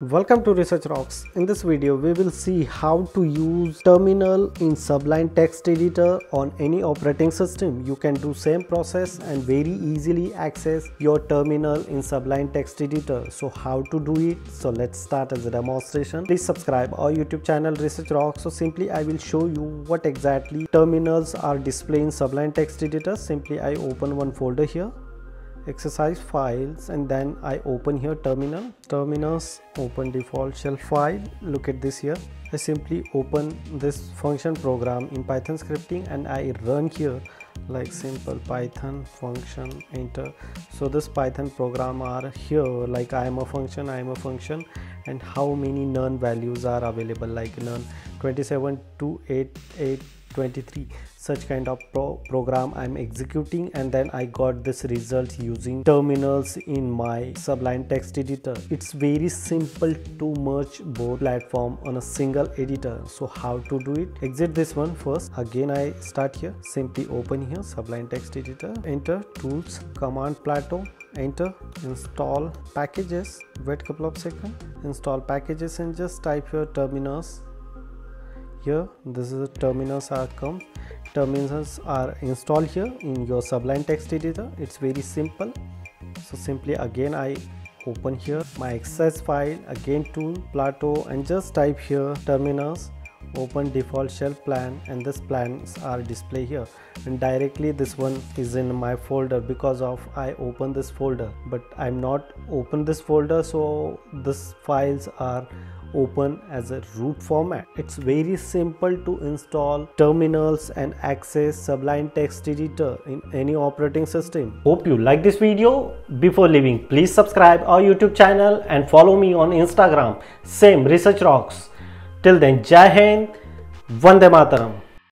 Welcome to Research Rocks. In this video, we will see how to use terminal in Sublime Text Editor on any operating system. You can do same process and very easily access your terminal in Sublime Text Editor. So how to do it? So let's start as a demonstration. Please subscribe our YouTube channel Research Rocks. So simply I will show you what exactly terminals are displayed in Sublime Text Editor. Simply I open one folder here exercise files and then I open here terminal. Terminals open default shell file. Look at this here. I simply open this function program in python scripting and I run here like simple python function enter. So this python program are here like I am a function I am a function and how many none values are available like none 27 to 8 8 23 such kind of pro program i'm executing and then i got this result using terminals in my sublime text editor. It's very simple to merge both platform on a single editor. So how to do it? Exit this one first. Again i start here. Simply open here sublime text editor. Enter tools command palette. Enter install packages. Wait couple of seconds. Install packages and just type your terminals here. This is terminals are come. Terminals are installed here in your sublime text editor. It's very simple. So simply again i open here my exercise file again tool palette and just type here terminals open default shell plan and this plans are display here. And directly this one is in my folder because of i open this folder. But i'm not open this folder so this files are open as a root format. It's very simple to install terminals and access Sublime Text Editor in any operating system. Hope you like this video. Before leaving, please subscribe our YouTube channel and follow me on Instagram. Same Research Rocks. Till then, Jai Hind, Vande Mataram.